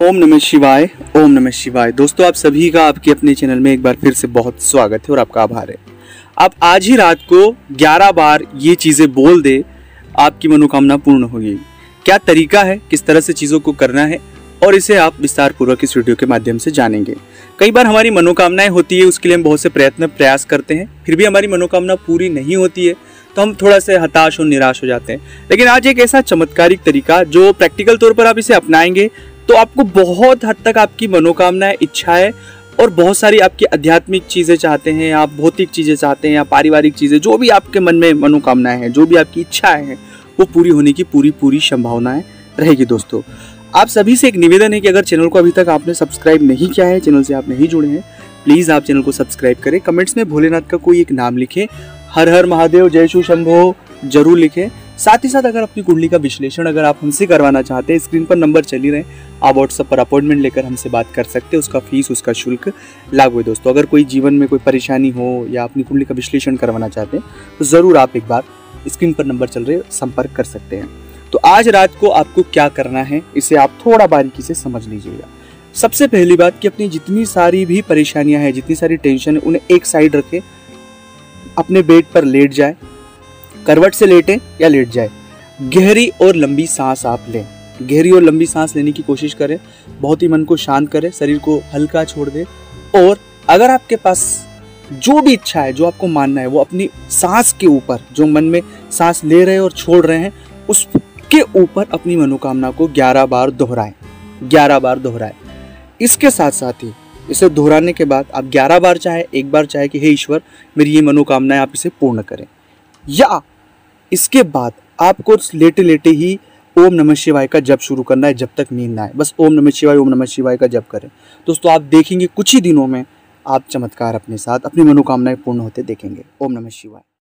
ओम नमः शिवाय, ओम नमः शिवाय। दोस्तों, आप सभी का आपके अपने चैनल में एक बार फिर से बहुत स्वागत है और आपका आभार है। आप आज ही रात को 11 बार ये चीज़ें बोल दे, आपकी मनोकामना पूर्ण होगी। क्या तरीका है? किस तरह से चीज़ों को करना है? और इसे आप विस्तार पूर्वक इस वीडियो के माध्यम से जानेंगे। कई बार हमारी मनोकामनाएँ होती है, उसके लिए हम बहुत से प्रयत्न, प्रयास करते हैं, फिर भी हमारी मनोकामना पूरी नहीं होती है तो हम थोड़ा से हताश और निराश हो जाते हैं। लेकिन आज एक ऐसा चमत्कारिक तरीका, जो प्रैक्टिकल तौर पर आप इसे अपनाएँगे तो आपको बहुत हद तक आपकी मनोकामनाएँ, इच्छाएँ और बहुत सारी आपकी आध्यात्मिक चीज़ें चाहते हैं, आप भौतिक चीज़ें चाहते हैं या पारिवारिक चीज़ें, जो भी आपके मन में मनोकामनाएँ हैं, जो भी आपकी इच्छाएँ हैं, वो पूरी होने की पूरी पूरी संभावनाएँ रहेगी दोस्तों। आप सभी से एक निवेदन है कि अगर चैनल को अभी तक आपने सब्सक्राइब नहीं किया है, चैनल से आप नहीं जुड़े हैं, प्लीज़ आप चैनल को सब्सक्राइब करें। कमेंट्स में भोलेनाथ का कोई एक नाम लिखें। हर हर महादेव, जय शु शंभो, ज़रूर लिखें। साथ ही साथ अगर अपनी कुंडली का विश्लेषण अगर आप हमसे करवाना चाहते हैं स्क्रीन पर नंबर चल रहे आप व्हाट्सएप पर अपॉइंटमेंट लेकर हमसे बात कर सकते हैं, उसका फ़ीस उसका शुल्क लागू है दोस्तों। अगर कोई जीवन में कोई परेशानी हो या अपनी कुंडली का विश्लेषण करवाना चाहते हैं तो ज़रूर आप एक बार स्क्रीन पर नंबर चल रहे संपर्क कर सकते हैं। तो आज रात को आपको क्या करना है, इसे आप थोड़ा बारीकी से समझ लीजिएगा। सबसे पहली बात कि अपनी जितनी सारी भी परेशानियाँ हैं, जितनी सारी टेंशन है, उन्हें एक साइड रखें, अपने बेड पर लेट जाए करवट से लेटे या लेट जाए। गहरी और लंबी सांस आप लें। गहरी और लंबी सांस लेने की कोशिश करें। बहुत ही मन को शांत करें। शरीर को हल्का छोड़ दें। और अगर आपके पास जो भी इच्छा है, जो आपको मानना है, वो अपनी सांस के ऊपर, जो मन में सांस ले रहे हैं और छोड़ रहे हैं, उसके ऊपर अपनी मनोकामना को 11 बार दोहराएँ। 11 बार दोहराएँ। इसके साथ साथ ही, इसे दोहराने के बाद आप 11 बार चाहे, एक बार चाहे कि, हे ईश्वर, मेरी ये मनोकामनाएँ आप इसे पूर्ण करें। या इसके बाद आपको लेटे लेटे ही ओम नमः शिवाय का जब शुरू करना है जब तक नींद ना आए। बस ओम नमः शिवाय, ओम नमः शिवाय का जब करें। दोस्तों, आप देखेंगे कुछ ही दिनों में आप चमत्कार अपने साथ, अपनी मनोकामनाएँ पूर्ण होते देखेंगे। ओम नमः शिवाय।